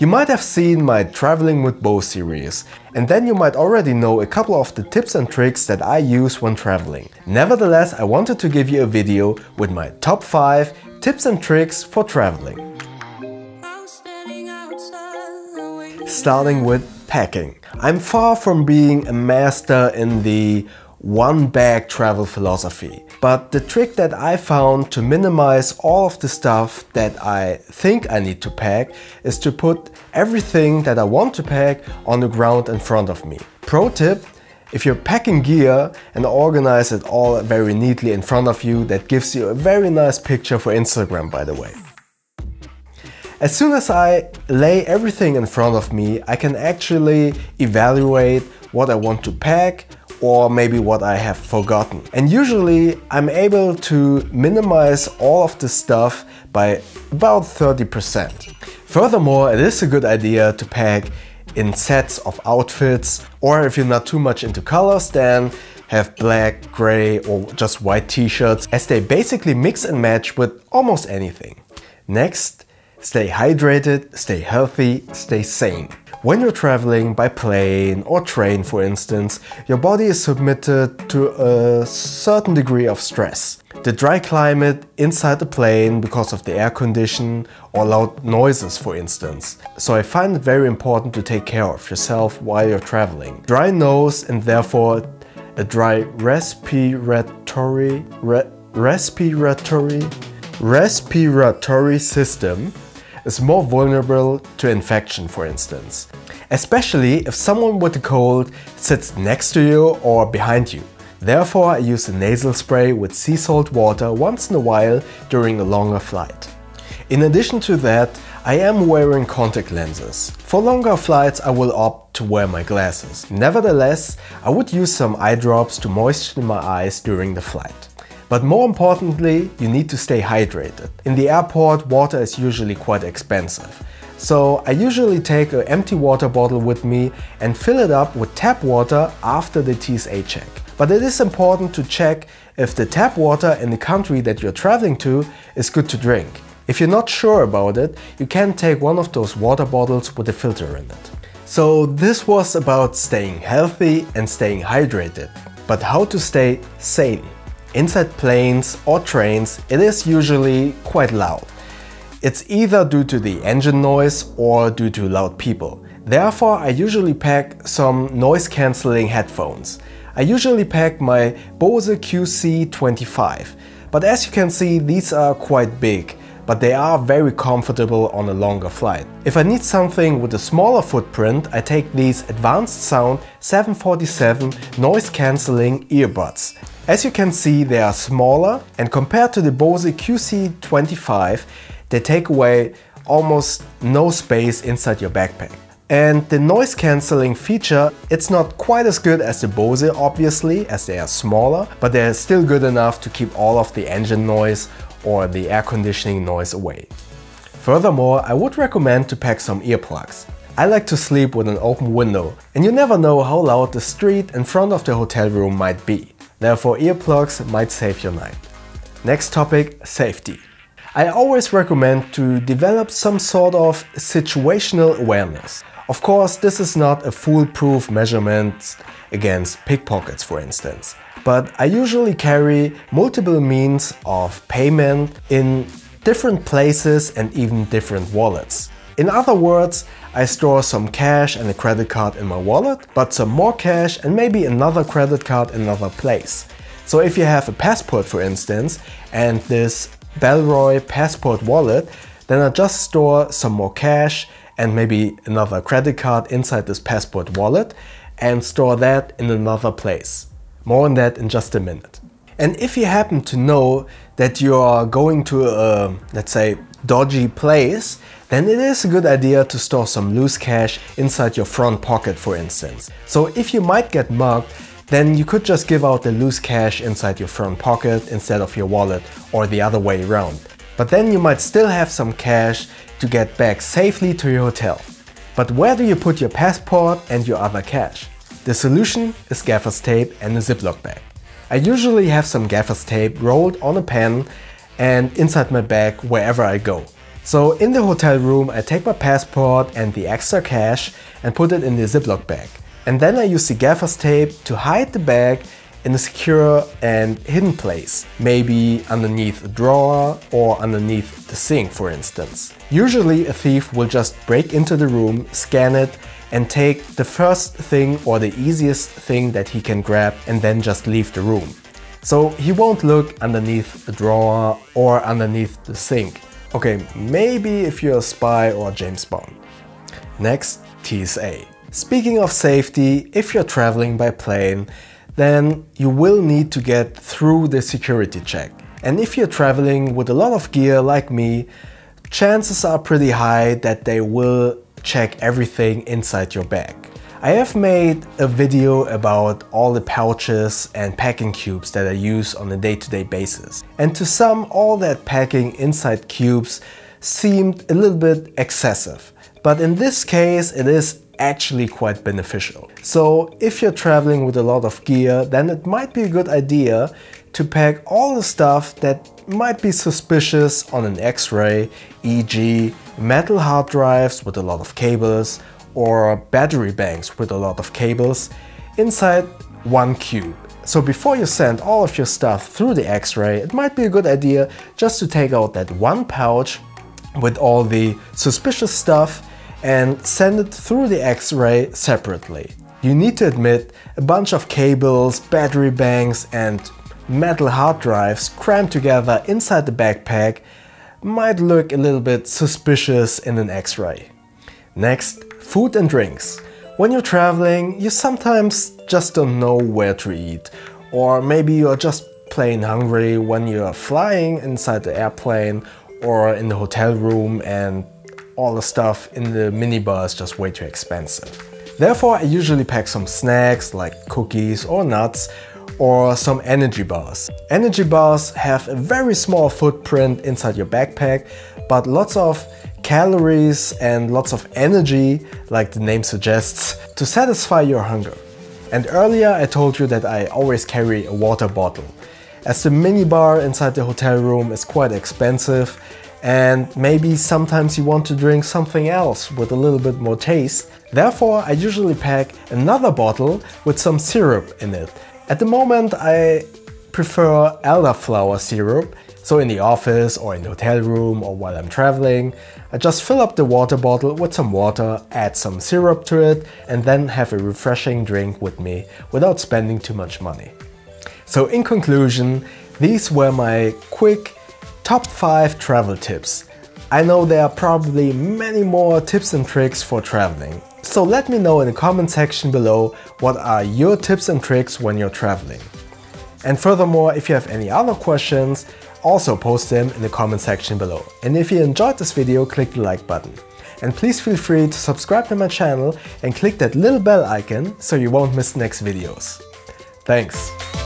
You might have seen my Traveling with Bo series, and then you might already know a couple of the tips and tricks that I use when traveling. Nevertheless, I wanted to give you a video with my top 5 tips and tricks for traveling. Starting with packing. I'm far from being a master in the one bag travel philosophy. But the trick that I found to minimize all of the stuff that I think I need to pack is to put everything that I want to pack on the ground in front of me. Pro tip, if you're packing gear and organize it all very neatly in front of you, that gives you a very nice picture for Instagram by the way. As soon as I lay everything in front of me, I can actually evaluate what I want to pack, or maybe what I have forgotten. And usually I'm able to minimize all of the stuff by about 30%. Furthermore, it is a good idea to pack in sets of outfits or if you're not too much into colors then have black, gray or just white t-shirts as they basically mix and match with almost anything. Next, stay hydrated, stay healthy, stay sane. When you're traveling by plane or train for instance, your body is submitted to a certain degree of stress. The dry climate inside the plane because of the air condition or loud noises for instance. So I find it very important to take care of yourself while you're traveling. Dry nose and therefore a dry respiratory re, respiratory respiratory system is more vulnerable to infection for instance. Especially if someone with a cold sits next to you or behind you. Therefore I use a nasal spray with sea salt water once in a while during a longer flight. In addition to that, I am wearing contact lenses. For longer flights I will opt to wear my glasses. Nevertheless, I would use some eye drops to moisten my eyes during the flight. But more importantly, you need to stay hydrated. In the airport, water is usually quite expensive. So I usually take an empty water bottle with me and fill it up with tap water after the TSA check. But it is important to check if the tap water in the country that you're traveling to is good to drink. If you're not sure about it, you can take one of those water bottles with a filter in it. So this was about staying healthy and staying hydrated. But how to stay sane? Inside planes or trains, it is usually quite loud. It's either due to the engine noise or due to loud people. Therefore, I usually pack some noise cancelling headphones. I usually pack my Bose QC25, but as you can see, these are quite big but they are very comfortable on a longer flight. If I need something with a smaller footprint, I take these Advanced Sound 747 noise cancelling earbuds. As you can see, they are smaller and compared to the Bose QC25, they take away almost no space inside your backpack. And the noise cancelling feature, it's not quite as good as the Bose obviously, as they are smaller, but they're still good enough to keep all of the engine noise or the air conditioning noise away. Furthermore, I would recommend to pack some earplugs. I like to sleep with an open window, and you never know how loud the street in front of the hotel room might be. Therefore earplugs might save your night. Next topic, safety. I always recommend to develop some sort of situational awareness. Of course, this is not a foolproof measurement against pickpockets for instance. But I usually carry multiple means of payment in different places and even different wallets. In other words, I store some cash and a credit card in my wallet, but some more cash and maybe another credit card in another place. So if you have a passport for instance, and this Bellroy passport wallet, then I just store some more cash and maybe another credit card inside this passport wallet and store that in another place. More on that in just a minute. And if you happen to know that you are going to a, let's say, dodgy place, then it is a good idea to store some loose cash inside your front pocket for instance. So if you might get mugged, then you could just give out the loose cash inside your front pocket instead of your wallet or the other way around. But then you might still have some cash to get back safely to your hotel. But where do you put your passport and your other cash? The solution is gaffer's tape and a Ziploc bag. I usually have some gaffer's tape rolled on a pen and inside my bag wherever I go. So in the hotel room I take my passport and the extra cash and put it in the Ziploc bag. And then I use the gaffer's tape to hide the bag in a secure and hidden place, maybe underneath a drawer or underneath the sink for instance. Usually a thief will just break into the room, scan it and take the first thing or the easiest thing that he can grab and then just leave the room. So he won't look underneath the drawer or underneath the sink. Okay, maybe if you're a spy or James Bond. Next, TSA. Speaking of safety, if you're traveling by plane, then you will need to get through the security check. And if you're traveling with a lot of gear like me, chances are pretty high that they will check everything inside your bag. I have made a video about all the pouches and packing cubes that I use on a day-to-day -day basis. And to some, all that packing inside cubes seemed a little bit excessive. But in this case, it is actually quite beneficial. So if you're traveling with a lot of gear, then it might be a good idea to pack all the stuff that might be suspicious on an X-ray, e.g. metal hard drives with a lot of cables or battery banks with a lot of cables inside one cube. So before you send all of your stuff through the X-ray, it might be a good idea just to take out that one pouch with all the suspicious stuff and send it through the X-ray separately. You need to admit a bunch of cables, battery banks and metal hard drives crammed together inside the backpack might look a little bit suspicious in an X-ray. Next, food and drinks. When you're traveling, you sometimes just don't know where to eat. Or maybe you're just plain hungry when you're flying inside the airplane or in the hotel room and all the stuff in the minibar is just way too expensive. Therefore, I usually pack some snacks like cookies or nuts or some energy bars. Energy bars have a very small footprint inside your backpack, but lots of calories and lots of energy, like the name suggests, to satisfy your hunger. And earlier I told you that I always carry a water bottle. As the minibar inside the hotel room is quite expensive and maybe sometimes you want to drink something else with a little bit more taste. Therefore, I usually pack another bottle with some syrup in it. At the moment, I prefer elderflower syrup. So in the office or in the hotel room or while I'm traveling, I just fill up the water bottle with some water, add some syrup to it and then have a refreshing drink with me without spending too much money. So in conclusion, these were my quick Top 5 travel tips. I know there are probably many more tips and tricks for traveling. So let me know in the comment section below what are your tips and tricks when you're traveling. And furthermore, if you have any other questions, also post them in the comment section below. And if you enjoyed this video, click the like button. And please feel free to subscribe to my channel and click that little bell icon so you won't miss next videos. Thanks!